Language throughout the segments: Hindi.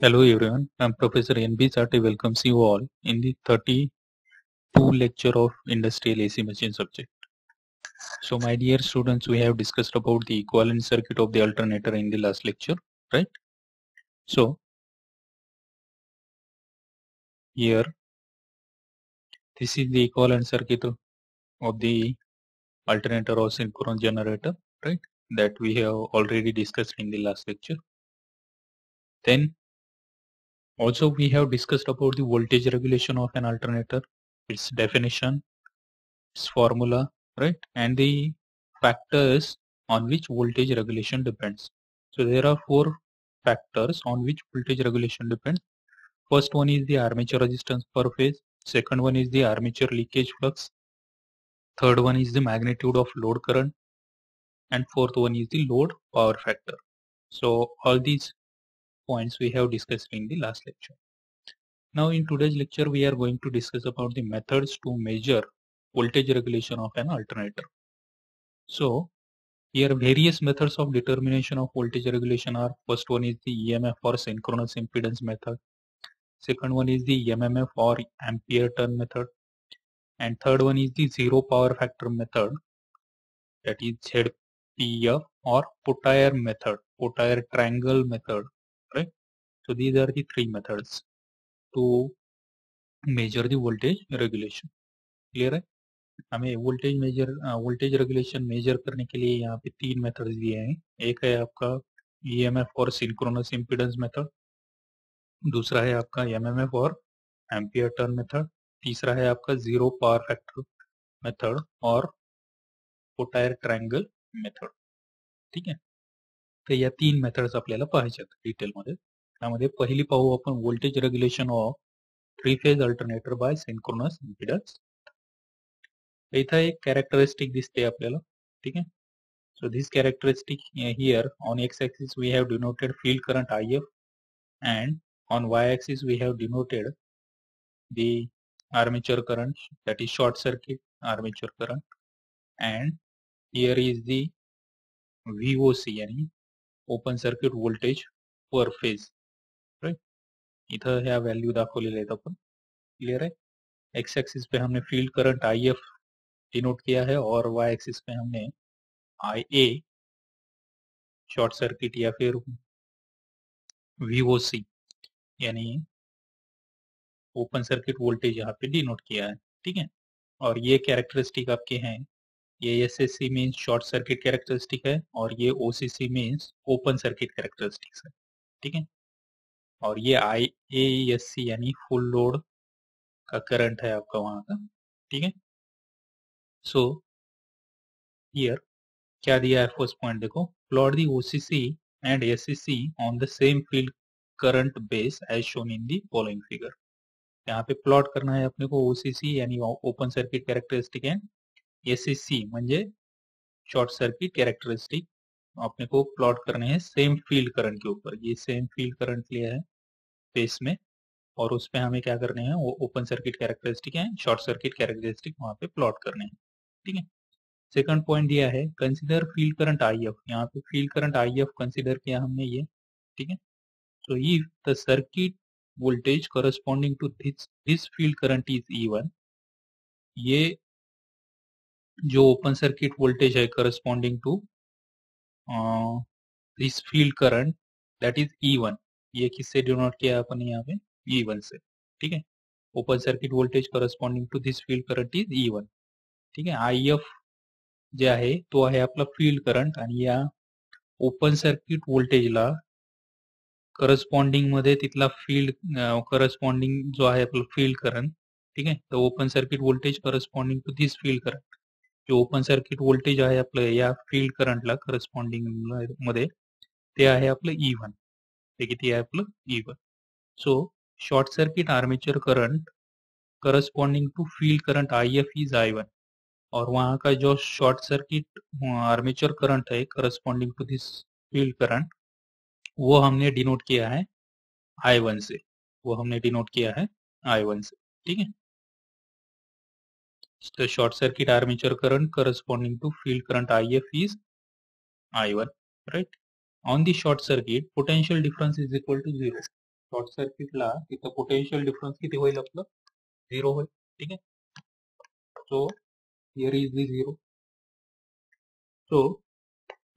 Hello everyone, I'm Professor NB Sati welcomes you all in the 32 lecture of Industrial AC Machine subject. So my dear students, we have discussed about the equivalent circuit of the alternator in the last lecture, right? So here, this is the equivalent circuit of the alternator or synchronous generator, right? That we have already discussed in the last lecture. Then also we have discussed about the voltage regulation of an alternator, its definition, its formula, right? And the factors on which voltage regulation depends. So there are four factors on which voltage regulation depends. First one is the armature resistance per phase. Second one is the armature leakage flux. Third one is the magnitude of load current. And fourth one is the load power factor. So all these points we have discussed in the last lecture. Now in today's lecture we are going to discuss about the methods to measure voltage regulation of an alternator. So here various methods of determination of voltage regulation are first one is the EMF or synchronous impedance method. Second one is the MMF or ampere turn method. And third one is the zero power factor method that is ZPF or Potier method, Potier triangle method, right? So these are the three methods to measure the voltage regulation. Clear है? हमें voltage measure voltage regulation measure करने के लिए यहाँ पे तीन मेथड्स दिए हैं एक है आपका ईएमएफ और सिंक्रोनस इम्पीडेंस मेथड दूसरा है आपका एमएमएफ और एम्पियर टर्न मेथड तीसरा है आपका ज़ीरो पावर फैक्टर मेथड और पोटायर ट्रायंगल मेथड ठीक आहे तो या तीन मेथड्स अपने पाहायच्या डिटेल मध्ये त्यामध्ये पहिली पाहू आपण voltage regulation of three phase alternator by synchronous impedance इथं एक कैरेक्टरिस्टिक दिसते आपल्याला, ठीक आहे? So this characteristic here on X axis we have denoted field current I F and on Y axis we have denoted the armature current that is short circuit armature current and here is the V O C आणि open circuit voltage per phase, right? इथं ह्या व्हॅल्यू दाखवलेल्या आहेत क्लियर है एक्स एक्सिस पे हमने field current I F denote किया है और वाई एक्सिस पे हमने आई ए शॉर्ट सर्किट या फिर वीओसी यानी ओपन सर्किट वोल्टेज यहाँ पे डिनोट किया है, ठीक है? और ये कैरेक्टरिस्टिक आपके हैं ये S S C means short circuit characteristic है और ये O C C means open circuit characteristics है, ठीक है? और ये आई ए एस सी यानी फुल लोड का करंट है आपका वहाँ का, ठीक है? सो हियर क्या दिया है फ़र्स्ट पॉइंट देखो plot the OCC and SCC on the same field current base as shown in the following figure यहाँ पे प्लॉट करना है अपने को ओसीसी यानी open circuit characteristic and SCC म्हणजे शॉर्ट सर्किट कैरेक्टरिस्टिक अपने को प्लॉट करने हैं सेम फ़ील्ड करंट के ऊपर. ये सेम फ़ील्ड करंट लिया है बेस में और उस पर हमें क्या करने हैं, वो ओपन सर्किट कैरेक्टरिस्टिक है शॉर्ट सर्किट कैरेक्टरिस्टिक वहाँ पे प्लॉट करने हैं, ठीक है? सेकंड पॉइंट दिया है consider field current I F यहाँ पे field current I F consider किया हमने ये, ठीक है? So, if the circuit voltage corresponding to this this field current is E1 ये जो ओपन सर्किट वोल्टेज है corresponding to this field current that is E1 ये किससे डिनोट किया अपन यहाँ पे? E1 से। ठीक है? Open circuit voltage corresponding to this field current is E one ठीक आहे आय एफ़ जे आहे तो आहे आपला फ़ील्ड करंट या ओपन सर्किट व्होल्टेजला करस्पॉन्डिंग मध्ये तिथला फ़ील्ड करस्पॉन्डिंग जो आहे आपला फ़ील्ड करंट ठीक आहे? तर open circuit voltage corresponding to this field current जो ओपन सर्किट व्होल्टेज आहे आपलं या फ़ील्ड करंटला करस्पॉन्डिंग मध्ये, ते आहे आपलं ई वन ते किती आहे आपलं E one so short circuit armature current corresponding to field current I F is I one और वहाँ का जो शॉर्ट सर्किट आर्मेचर करंट है corresponding to this field current वो हमने डिनोट किया है आई वन से. वो हमने डिनोट किया है आई वन से. ठीक है? The short circuit armature current corresponding to field current IF is I1 right on the short circuit potential difference is equal to zero short सर्किटला तिथं पोटेन्शियल डिफरन्स किती होईल आपलं झिरो होईल ठीक आहे so here is the zero so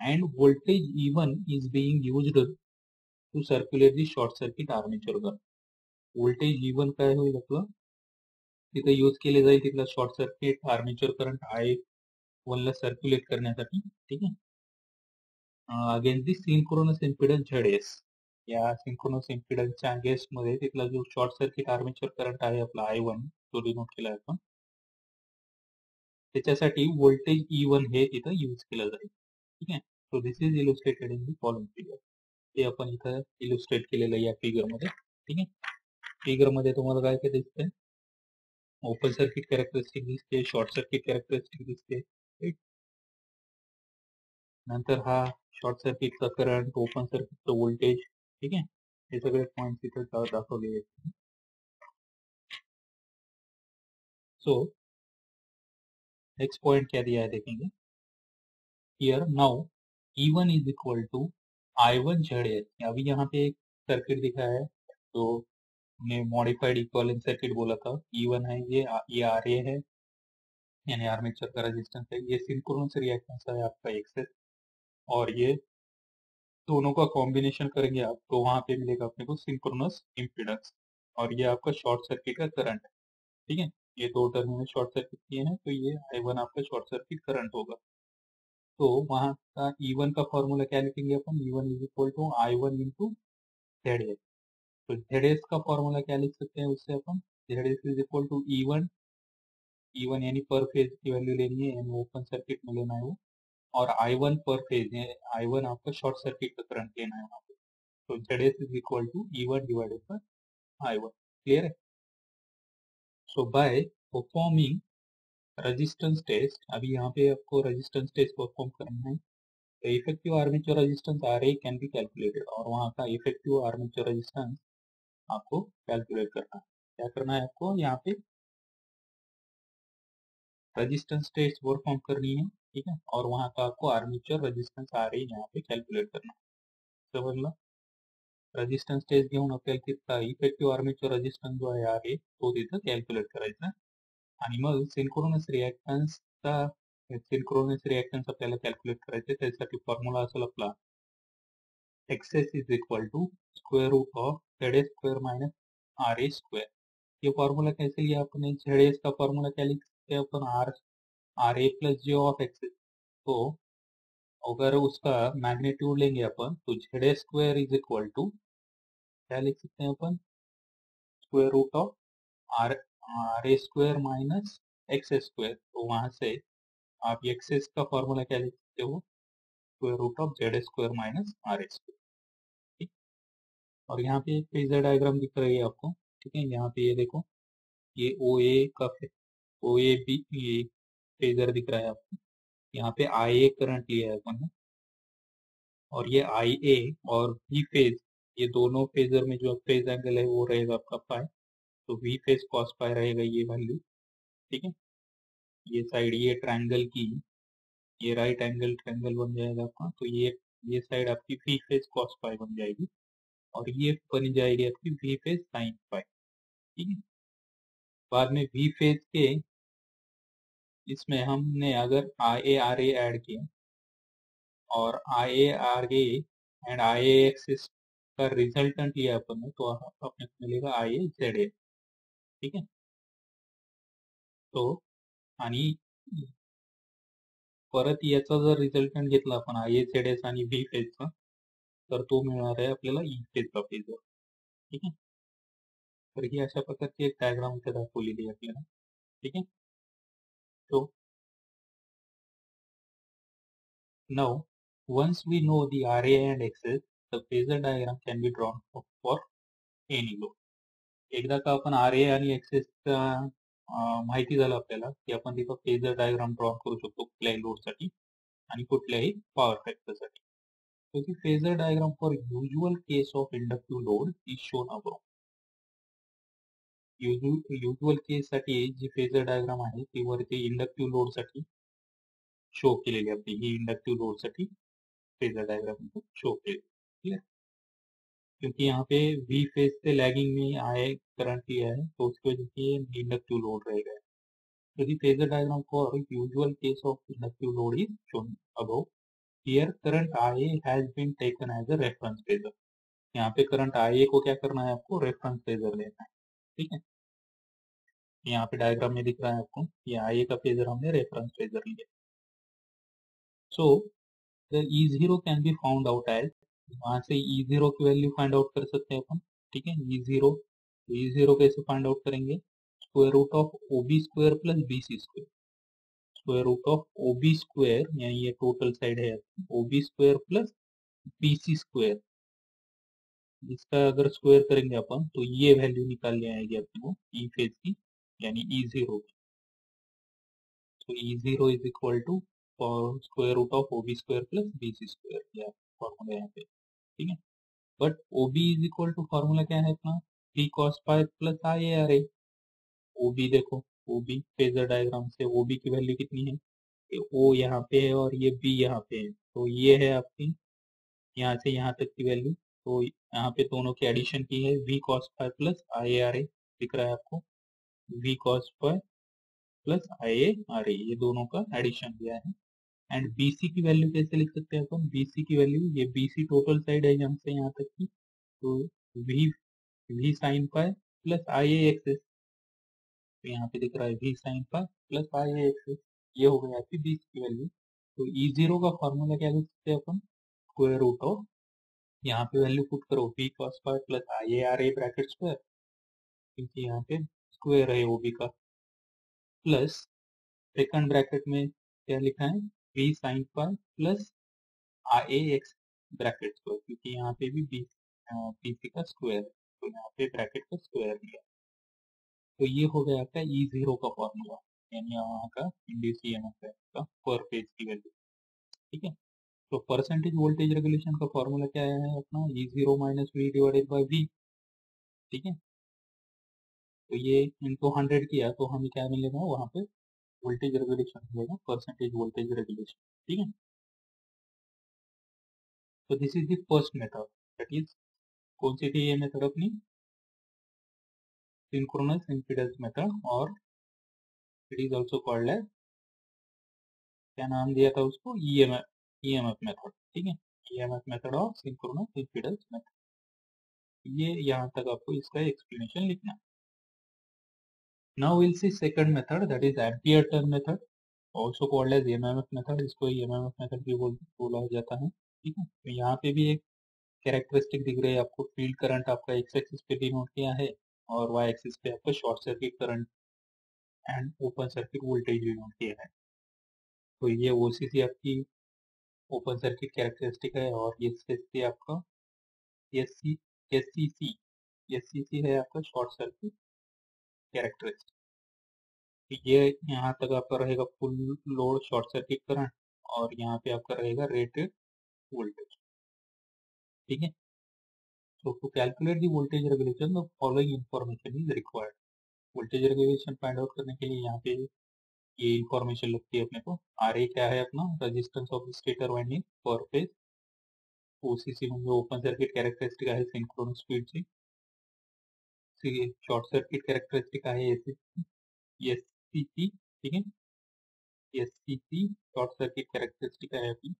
and voltage E1 is being used to circulate the short circuit armature current. Voltage E1 काय होईल आपलं तिथे यूज़ केले जाईल तिथला short circuit armature current I one circulate करण्यासाठी, ठीक आहे? Against the synchronous impedance Z S या सिंक्रोनस इम्पिडन्सच्या अगेन्स्ट मध्ये तिथला जो शॉर्ट सर्किट आर्मेचर करंट आहे आपला आय वन तो डिनोट केला आपण, त्याच्यासाठी ई वन हे तिथं यूज़ केलं जाईल. ठीक आहे? So this is illustrated in the following figure ते आपण इथं इलुस्ट्रेट केलेलं फिगर मध्ये. ठीक आहे? फिगर मध्ये दिसतंय? ओपन सर्किट कॅरेक्टरिस्टिक दिसते शॉर्ट सर्किट कॅरेक्टरिस्टिक दिसते नंतर हा शॉर्ट सर्किटचा करंट ओपन सर्किटचं व्होल्टेज ठीक आहे हे सगळे पॉइंट तिथे दाखवले सो नेक्स्ट पॉइंट क्या दिया है देखेंगे? Here now E1 is equal to I one Z S अभी यहाँ पे एक सर्किट दिखा है तो हमने मॉडिफाइड इक्वलेंट सर्किट बोला था E1 है ये ये आर ए है, यानी आर्मेचर का रेजिस्टेंस है, ये सिंक्रोनस रिएक्टेंस है आपका एक्सेस और ये दोनों का कॉम्बिनेशन करेंगे आप तो वहाँ पे मिलेगा अपने को सिंक्रोनस इम्पिडेंस और ये आपका शॉर्ट सर्किट का करंट ठीक है? ये दो टर्मिनल शॉर्ट सर्किट किए हैं तो ये आई वन आपका शॉर्ट सर्किट करंट होगा। तो वहाँ का ई e वन का फॉर्मूला क्या लिखेंगे अपन? E one is equal to I one into Z S तो जेड एस का फॉर्मूला क्या लिख सकते हैं उससे अपन? Z S is equal to E one E one यानी पर फ़ेज़ की वैल्यू लेनी है, यानी ओपन सर्किट में लेना है वो, और I one per phase I one आपका शॉर्ट सर्किट का करंट लेना है वहाँ पे। तो Z S is equal to E one divided by I one clear है? So by performing resistance test अभी यहाँ पे आपको रेजिस्टेंस टेस्ट परफॉर्म करना है। तो effective armature resistance R A can be calculated और वहाँ का इफ़ेक्टिव आर्मेचर रेजिस्टेंस आपको कैलकुलेट करना है। क्या करना है आपको? यहाँ पे रेजिस्टेंस टेस्ट परफॉर्म करनी है, ठीक है? और वहाँ का आपको आर्मीचर रेजिस्टेंस आ रही यहाँ पे कैलकुलेट करना समजलं रेजिस्टन्स टेस्ट घेऊन आपल्याला तिथला इफेक्टिव्ह आर्मेचर रेजिस्टन्स जो आहे आर ए तो तिथं कॅल्क्युलेट करायचा आणि मग सिंक्रोनस रिॲक्टन्सचा सिंक्रोनस रिॲक्टन्स आपल्याला कॅल्क्युलेट करायचे त्यासाठी फॉर्म्युला असेल आपला X S is equal to square root of Z A square minus R A square ये फॉर्मूला कैसे लिया आपने? जेड एस का फॉर्मूला क्या लिख सकते हैं अपन? R R A plus J of X तो अगर उसका मैग्नीट्यूड लेंगे अपन तो Z square is equal to क्या लिख सकते हैं अपन? Square root of R R A square minus X square तो वहाँ से आप एक्सेस का फॉर्मूला क्या लिख सकते हो? Square root of Z square minus R square और यहाँ पे एक फेजर डायग्राम दिख रही है आपको, ठीक है? यहाँ पे ये देखो, ये ओ ए का ओ ए बी ये फेजर दिख रहा है आपको। यहाँ पे आई ए करंट लिया है अपन ने। और ये आई ए और वी फ़ेज़ ये दोनों फेजर में जो फ़ेज़ एंगल है, वो रहेगा आपका पाए तो वी फ़ेज़ कॉस पाए रहेगा ये वैल्यू ठीक है? ये साइड ये ट्रायंगल की ये राइट एंगल ट्रायंगल बन जाएगा आपका तो ये ये साइड आपकी वी फ़ेज़ कॉस पाए बन जाएगी और ये बन जाएगी आपकी वी फ़ेज़ साइन पाए ठीक है? बाद में वी फ़ेज़ के इसमें हमने अगर आई ए आर ए ऐड किया और I A R A and I A axis का रिजल्टंट लिया अपन ने तो अपने को मिलेगा आई ए जेड ए ठीक है? तो आणि परत याचा जर रिझल्टंट घेतला आपण आय एस एड एस आणि बी फेजचा तर तो मिळणार आहे आपल्याला ई फेजचा फेजर ठीक आहे? तर ही अशा प्रकारची एक डायग्राम इथे दाखवलेली आहे आपल्याला. ठीक आहे? तो नऊ once we know the RA and XS, the phasor diagram can be drawn for, for any load. एकदा का आपण आर ए आणि एक्सेसचा माहिती झालं फेजर डायग्राम ड्रॉ करू शकतो कुठल्याही लोडसाठी आणि कुठल्याही पॉवर फॅक्टरसाठी. So the phasor diagram for usual case of inductive load is case साठी जी फेजर डायग्राम आहे, ती वरती इंडक्टिव्ह लोड साठी शो केलेली आपली ही लोड साठी फेजर डायग्राम शो केली क्योंकि यहाँ पे वी फ़ेज़ से लैगिंग में आए करंट लिया है तो उसकी वजह से ये इंडक्टिव लोड रहेगा। the phasor diagram for usual case of inductive load is shown above. Here current IA has been taken as a reference phasor. यहाँ पे करंट IA को क्या करना है आपको? रेफरेंस फेजर लेना है। ठीक है? यहाँ पे डायग्राम में दिख रहा है आपको ये IA का फेजर हमने रेफरेंस फेजर लिया। So the E zero can be found out as वहाँ से ई ज़ीरो की वैल्यू फाइंड आउट कर सकते हैं अपन, ठीक है? ई ज़ीरो ई ज़ीरो कैसे फाइंड आउट करेंगे? Square root of O B square plus B C square square root of O B square यानी ये टोटल साइड है O B square plus B C square इसका अगर स्क्वायर करेंगे अपन तो ये वैल्यू निकाल ले आएगी अपने ई फ़ेज़ की, यानी ई ज़ीरो की तो E zero is equal to square root of O B square plus B C square formula यहाँ पे. ठीक है? But O B is equal to formula क्या है अपना? P cos phi plus I R A O B देखो ओ बी फेजर डायग्राम से ओ बी की वैल्यू कितनी है? ओ यहाँ पे है और ये बी यहाँ पे है। तो ये है आपकी यहाँ से यहाँ तक की वैल्यू तो यहाँ पे दोनों की एडिशन की है। V cos phi plus I R A दिख रहा है आपको। V cos phi plus I A R A ये दोनों का एडिशन दिया है। एंड बी सी की वैल्यू कैसे लिख सकते हैं अपन? बी सी की वैल्यू ये बी सी टोटल साइड है यहाँ से यहाँ तक की। तो V V sine phi plus I A X S तो यहाँ पे दिख रहा है V sine phi plus I A X S ये हो गया आपकी बी सी की वैल्यू तो ई ज़ीरो का फॉर्मूला क्या लिख सकते हैं अपन? स्क्वायर रूट ऑफ़ यहाँ पे वैल्यू पुट करो। V cos phi plus I A R A bracket square क्योंकि यहाँ पे स्क्वायर है ओ बी का। प्लस सेकंड ब्रैकेट में क्या लिखा है? V sine phi plus I A X bracket square क्योंकि यहाँ पे भी बी बी सी का स्क्वायर तो यहाँ पे ब्रैकेट का स्क्वायर लिया तो ये हो गया आपका ई ज़ीरो का फॉर्मूला यानी वहाँ का एम का पर फ़ेज़ की वैल्यू ठीक है? तो परसेंटेज वोल्टेज रेगुलेशन का फॉर्मूला क्या है अपना? E zero minus V divided by V ठीक है? तो ये इनको हंड्रेड किया तो हमें क्या मिलेगा? वहाँ पे वोल्टेज रेगुलेशन मिलेगा परसेंटेज वोल्टेज रेगुलेशन ठीक है? तो this is first method that is कौन सी थी ये मेथड अपनी? सिंक्रोनस इम्पीडेंस मेथड और it is also called as क्या नाम दिया था उसको? ईएमएफ ईएमएफ मेथड ठीक है? ईएमएफ मेथड और सिंक्रोनस इम्पीडेंस मेथड ये यहाँ तक आपको इसका एक्सप्लेनेशन लिखना है। Now we'll see second method, that is ampere turn method, also called as MMF method, इसको MMF method भी बोल, बोला जाता है, ठीक है? तो यहाँ पे भी एक कैरेक्टरिस्टिक दिख रही है आपको फ़ील्ड करंट आपका एक्स एक्सिस पे डिनोट किया है और वाई एक्सिस पे आपका short circuit current and open circuit voltage denote किया है। तो ये ओसीसी आपकी ओपन सर्किट कैरेक्टरिस्टिक है और ये आपका S C S C C S C C है आपका शॉर्ट सर्किट कैरेक्टरिस्टिक ये यहाँ तक आपका रहेगा full load short circuit current और यहाँ पे आपका रहेगा रेटेड वोल्टेज ठीक है? तो to calculate the voltage regulation the following information is required voltage regulation find out करने के लिए यहाँ पे ये इंफॉर्मेशन लगती है अपने को। आर ए क्या है अपना? Resistance of stator winding per phase OCC म्हणजे ओपन सर्किट कैरेक्टरिस्टिक आहे सिंक्रोनस स्पीडची शॉर्ट सर्किट कैरेक्टरिस्टिक आहे एस सी सी ठीक है? S C C short circuit characteristic आहे आपली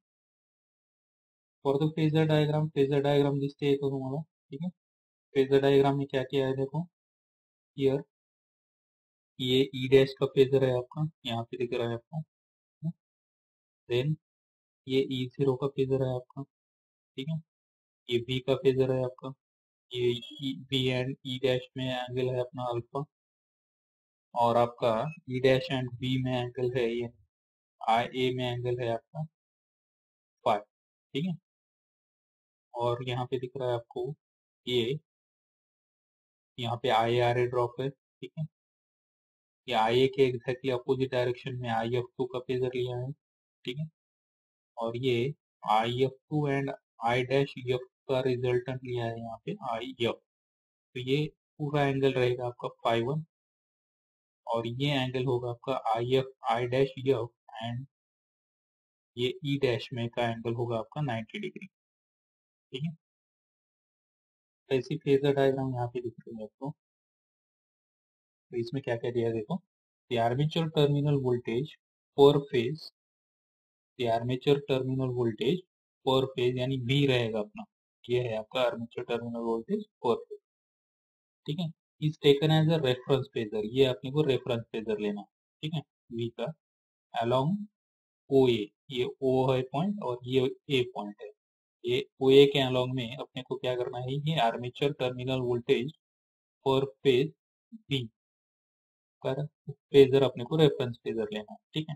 for the phasor diagram phasor diagram दिसते येतो तुम्हाला ठीक है? फेजर डायग्राम में क्या किया है देखो? हियर ये ई डैश का फेजर है आपका, यहाँ पे दिख रहा है आपको देन ये ई ज़ीरो का फेजर है आपका, ठीक है? ये बी का फेजर है आपका। ये बी एंड ई डैश में एंगल है अपना अल्फ़ा और आपका ई डैश एंड बी में एंगल है ये। आई ए में एंगल है आपका फाइव ठीक है? और यहाँ पे दिख रहा है आपको ये, यहाँ पे आई आर ए ड्रॉप है, ठीक है? ये आई ए के एग्जैक्टली अपोजिट डायरेक्शन में आई एफ़ टू का फेजर लिया है, ठीक है? और ये I F two and I dash F का रिजल्टेंट लिया है यहाँ पे आई एफ़ तो ये पूरा एंगल रहेगा आपका फाइव वन और ये एंगल होगा आपका I F I dash F and ये ई डैश में का एंगल होगा आपका 90 डिग्री ठीक है? ऐसी फेजर डायग्राम यहाँ पे दिख रही है आपको। तो इसमें क्या क्या दिया देखो armature terminal voltage per phase, the armature terminal voltage per phase यानी V रहेगा अपना। ये है आपका armature terminal voltage per phase ठीक है? Is taken as a reference phasor ये अपने को reference phasor लेना, ठीक है? V का, along OA ये O है पॉइंट और ये A पॉइंट है। ये OA के along में अपने को क्या करना है? ये armature terminal voltage per phase B पर फेजर अपने को रेफरेंस फेजर लेना है ठीक है?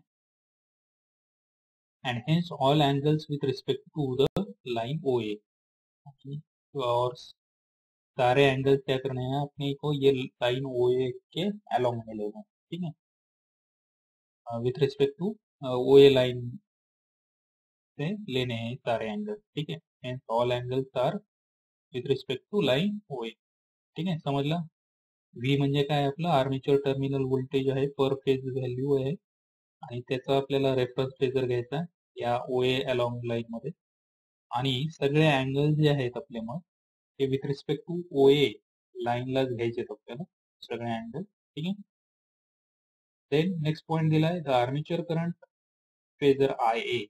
And hence all angles with respect to the line O A और सारे एंगल क्या करने हैं अपने को, ये लाइन ओ ए के अलोंग में लेना है, ठीक है? With respect to O A line से लेने हैं सारे एंगल ठीक है? Hence all angles are with respect to line O A ठीक है? समझ ला? व्ही म्हणजे काय आपलं? आर्मेचर टर्मिनल व्होल्टेज आहे पर फ़ेज़ आहे. आणि त्याचा आपल्याला रेफरन्स फेजर घ्यायचा ओ ए अलॉंग लाईन मध्ये. आणि सगळे अँगल जे आहेत आपले मग, ते with respect to O A लाईनलाच घ्यायचे आहेत आपल्याला, सगळे अँगल ठीक आहे? देन नेक्स्ट पॉईंट दिलाय the armature current phasor I A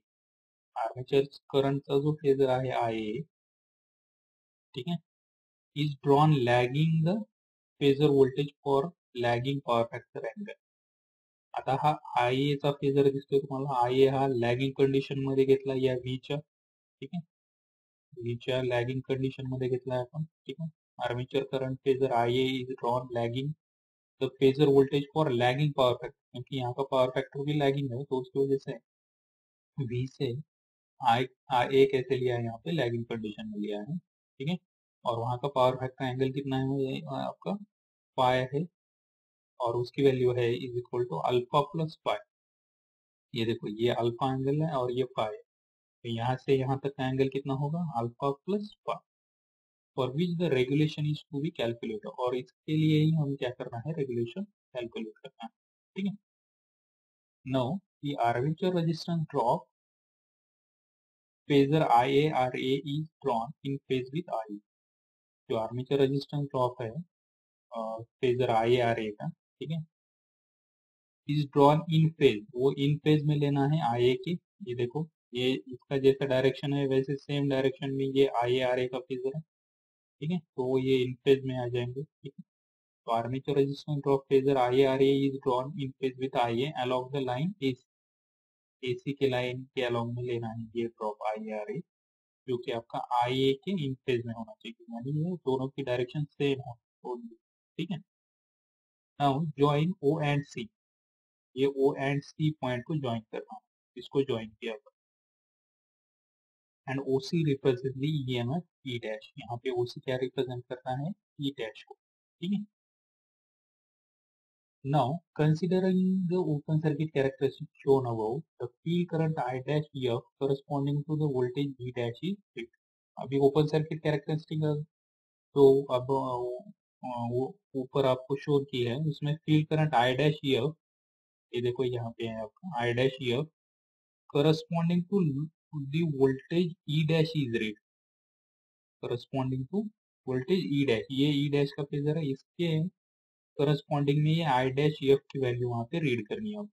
armature करंटचा जो फेजर आहे आय ए ठीक आहे? Is drawn lagging the phasor voltage for lagging power factor angle आता हा आय चा फेजर दिसतोय तुम्हाला. आय ए हा लॅगिंग कंडिशन मध्ये घेतला या व्हीच्या ठीक आहे? व्हीच्या लॅगिंग कंडिशन मध्ये घेतला आपण ठीक आहे armature current phasor A is drawn lagging the phasor voltage for lagging power factor क्योंकि यहाँ का पावर फैक्टर भी लैगिंग है तो उसकी वजह से वी से आई आई ए कैसे लिया है यहाँ पे? लैगिंग कंडीशन में लिया है, ठीक है? और वहाँ का पावर फैक्टर एंगल कितना है आपका? पाए है, और उसकी वैल्यू है is equal to alpha plus pi ये देखो, ये अल्फ़ा एंगल है और ये पाए तो यहाँ से यहाँ तक का एंगल कितना होगा? Alpha plus pi for which the regulation is to be calculator और इसके लिए ही हम क्या करना है? रेगुलेशन कैलकुलेट करना है। ठीक है? No the armature resistance drop phasor IARA is drawn in phase with I जो आर्मेचर रेजिस्टेंस ड्रॉप है फेजर आई आर ए का, ठीक है? इज़ ड्रॉन इन फ़ेज़ वो इन फ़ेज़ में लेना है आई ए के। ये देखो ये इसका जैसा डायरेक्शन है, वैसे सेम डायरेक्शन में ये आई ए आर ए का फेजर है, ठीक है? तो ये इन फ़ेज़ में आ जाएँगे, ठीक है? तो armature resistance drop phasor I A R A is drawn in phase with I A along the line AC AC के लाइन के अलोंग में लेना है ये ड्रॉप आई ए आर ए जो कि आपका आई ए के इन फ़ेज़ में होना चाहिए। यानी ये दोनों की डायरेक्शन सेम हो ठीक है? Now join O and C ये ओ एंड सी पॉइंट को ज्वाइन करना है इसको ज्वाइन किया and OC represent the EMF E dash यहाँ पे ओसी क्या रिप्रेजेंट कर रहा है? E ई डैश को। ठीक है? Now considering open circuit characteristic show no the field current I dash corresponding to the voltage E dash is fit अभी ओपन सर्किट कैरेक्टरिस्टिक तो अब वो ऊपर आपको शो की है, उसमें फील करंट आई डैश ये देखो यहाँ पे है आपका आई डैश ये corresponding to the voltage E dash is read corresponding to voltage E dash. ये E dash का फेजर है, इसके करस्पॉन्डिंग में ये आई डैश एफ़ की वैल्यू वहाँ पे रीड करनी है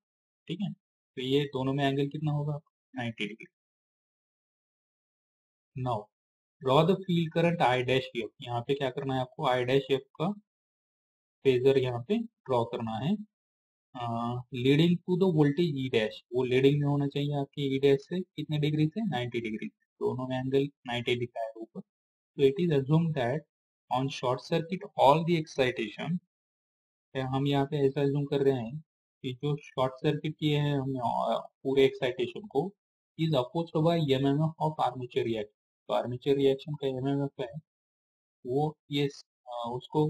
ठीक है? तो ये दोनों में एंगल कितना होगा? 90 degree now draw the field current I dash F यहाँ पे क्या करना है आपको? आई डैश एफ़ का फेजर यहाँ पे ड्रॉ करना है। Leading to the voltage E dash वो लीडिंग में होना चाहिए आपके ई डैश से कितने डिग्री से? 90 डिग्री से। दोनों में एंगल 90 दिखा है ऊपर। तो it is assume that on short circuit all the excitation हम यहाँ पे ऐसा जूम कर रहे हैं कि जो शॉर्ट सर्किट किए हैं हमने पूरे एक्साइटेशन को is opposed by MMF of armature reaction तो आर्मेचर रिएक्शन का एमएमएफ है, वो ये उसको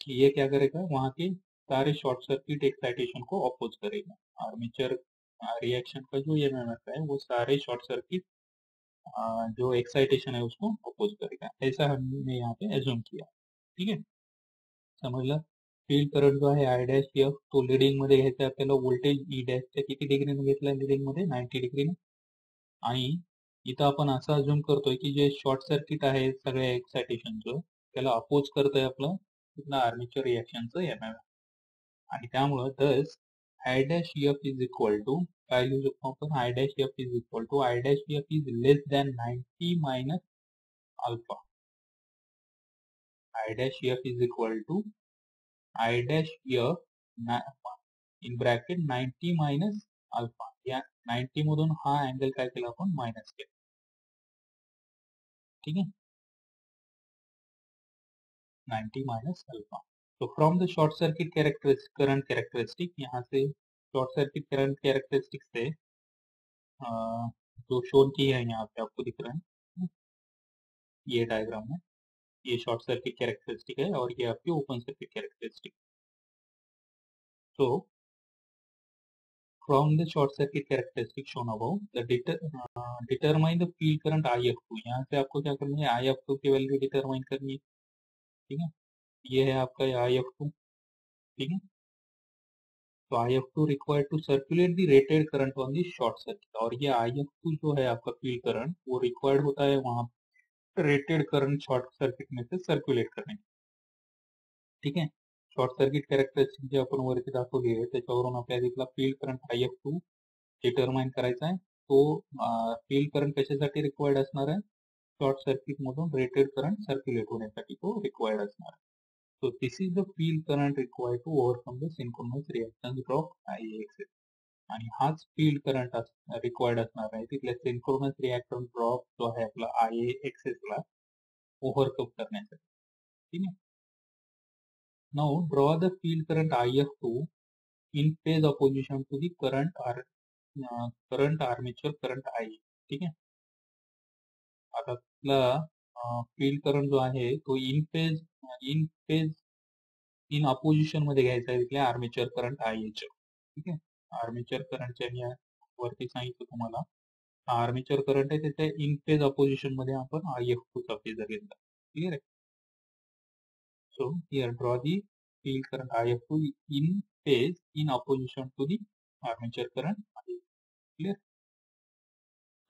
ये क्या करेगा? वहाँ के सारे शॉर्ट सर्किट एक्साइटेशन को अपोज करेगा। आर्मेचर रिएक्शन का जो एमएमएफ है, वो सारे शॉर्ट सर्किट जो एक्साइटेशन है उसको अपोज करेगा। ऐसा हमने यहाँ पे एज्यूम किया। ठीक है? समझ ला? फ़ील्ड करंट जो आहे आय डॅश एफ़ तो लिडिंग मध्ये घ्यायचा आपल्याला व्होल्टेज ई डॅशच्या किती डिग्रीने घेतला लिडिंग मध्ये नाईन्टी डिग्रीने आणि इथं आपण असं अज्युम करतोय की जे शॉर्ट सर्किट आहे, सगळ्या एक्सायटेशनचं त्याला अपोज करतंय आपलं कुठलं आर्मेचर रिॲक्शनचं एमएम आणि त्यामुळं thus I dash F is equal to काय लिहू शकतो आपण? I dash F is equal to I dash F is less than ninety minus alpha I dash F is equal to I dash F in bracket ninety minus alpha या नाईन्टी मधून हा अँगल काय केला आपण? मायनस केला. ठीक है 90 माइनस अल्फ़ा तो from the short circuit characteristic current characteristic यहाँ से शॉर्ट सर्किट करंट कैरेक्टरिस्टिक से जो शोन की है यहाँ पे आपको दिख रहा है ये डायग्राम है। ये शॉर्ट सर्किट कैरेक्टरिस्टिक है और ये आपकी ओपन सर्किट कैरेक्टरिस्टिक तो from the short circuit characteristic shown above the deter, uh, determine the field current IF2 यहाँ से आपको क्या करना है IF2 की वैल्यू डिटरमाइन करनी है ठीक है? ये है आपका IF2 ठीक है? तो IF2 required to require to circulate the rated current on the short circuit और ये IF2 जो है आपका फ़ील्ड करंट वो रिक्वायर्ड होता है वहाँ रेटेड करंट शॉर्ट सर्किट में से सर्कुलेट करने ठीक है? शॉर्ट सर्किट कॅरेक्टरिस्टिक जे आपण वरती दाखवली आहे त्याच्यावरून आपल्याला तिथला field current I F two determine करायचा आहे तो फ़ील्ड करंट कशासाठी रिक्वायर्ड असणार आहे शॉर्ट सर्किट मधून रेटेड करंट सर्क्युलेट होण्यासाठी तो रिक्वायर्ड असणार आहे so this is the field current required to overcome the synchronous reaction drop I आणि हाच फ़ील्ड करंट रिक्वायर्ड असणार आहे. तिथल्या सिंक्रोनस रिएक्शन ड्रॉप जो आहे आपला आय एक्सेस ला ओव्हरकम करण्यासाठी. ठीक आहे? Now draw the field current IF2 in phase opposition to the current ar uh, current armature current I ठीक आहे? आता फ़ील्ड करंट जो आहे तो in phase in phase in opposition मध्ये घ्यायचा आहे तिथल्या आर्मेचर करंट आय एच ठीक आहे? आर्मेचर करंटच्या मी वरती सांगितलं तुम्हाला. आर्मेचर करंट आहे त्याच्या इन फ़ेज़ अपोजिशन मध्ये आपण आय एफ़ टू चा फेजर घेतला. क्लिअर आहे So, here draw the field current IF2 in phase, in opposition to the armature current. Clear?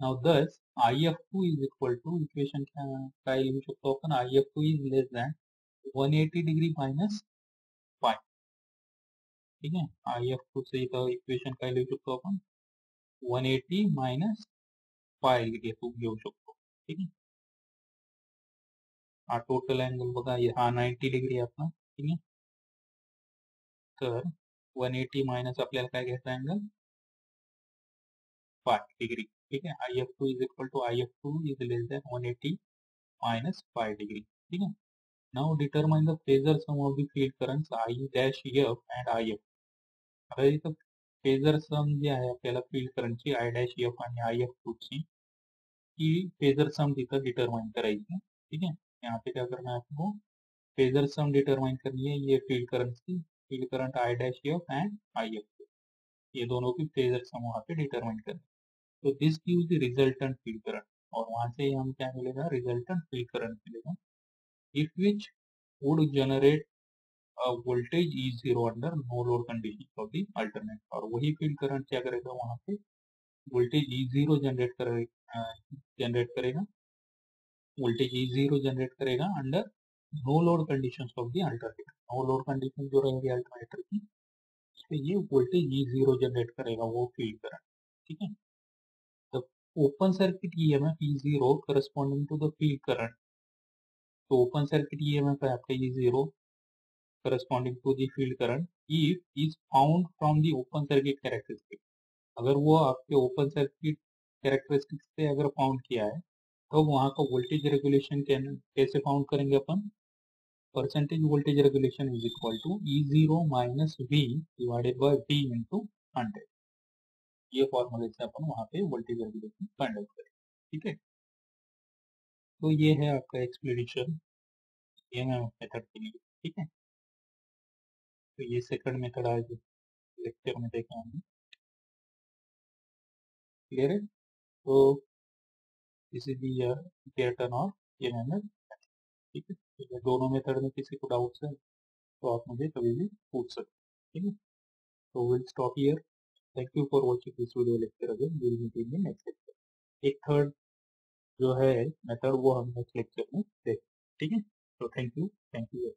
Now thus IF2 is equal to, equation काय लिहू शकतो आपण IF2 is less than 180 degree minus phi. ठीक आहे IF2 चे इथं इक्वेशन काय लिहू शकतो आपण 180 मायनस फाय घेऊ शकतो ठीक आहे हा टोटल अँगल बघा हा नाईन्टी डिग्री आपला ठीक आहे तर वन मायनस आपल्याला काय घ्यायचा अँगल फाय डिग्री ठीक आहे I F two is equal to I F two is less than one eighty minus phi degree ठीक आहे now determine the phasor sum of the field currents I dash F and I F आता इथं फेजर सम जे आहे आपल्याला फ़ील्ड करंटची आय डॅश एफ़ आणि आय एफ़ टू ची ही फेजर सम तिथं डिटरमाइन करायची ठीक है? यहाँ पे क्या करना है आपको? फेजर सम डिटरमाइन करनी है ये फ़ील्ड करंट की। Field current I dash F and I F ये दोनों की फेजर सम वहाँ पे डिटरमाइन करना तो this gives the resultant field current और वहाँ से हम क्या मिलेगा? रिजल्टेंट फ़ील्ड करंट मिलेगा IF which would generate voltage E zero under no load condition of the alternate और वही फ़ील्ड करंट क्या करेगा वहाँ पे? वोल्टेज ई ज़ीरो जनरेट करेगा जनरेट करेगा। वोल्टेज ई ज़ीरो जनरेट करेगा under no load condition of the alternator no load condition जो रहेगी अल्टरनेटर की पर ये वोल्टेज ई ज़ीरो जनरेट करेगा, वो फ़ील्ड करंट ठीक है? Open circuit E M F E zero corresponding to the field current तो open circuit E M F है आपका E zero corresponding to the field current IF is found from the open circuit characteristic अगर वो आपके ओपन सर्किट कैरेक्टरिस्टिक से अगर फाउंड किया है तो वहाँ का वोल्टेज रेगुलेशन कैसे फाउंड करेंगे अपन? Percentage voltage regulation is equal to E zero minus V divided by V into hundred ये फॉर्मूले से अपन वहाँ पे वोल्टेज रेगुलेशन फाइंड आउट करें ठीक है? तो ये है आपका एक्सप्लेनेशन ये मेथड के लिए, ठीक है? तो ये सेकंड मेथड आज लेक्चर में देखा हमने। क्लियर है? तो दिस इज़ दी टर्न और ये मैंने ठीक है? तो दोनों मेथड में किसी को डाउट्स है तो आप मुझे कभी भी पूछ सकते ठीक है? तो will stop thank you for watching this video lecture again will meet in the next lecture एक थर्ड जो है मेथड वो हम नेक्स्ट लेक्चर में देखें ठीक है? तो थैंक यू थैंक यू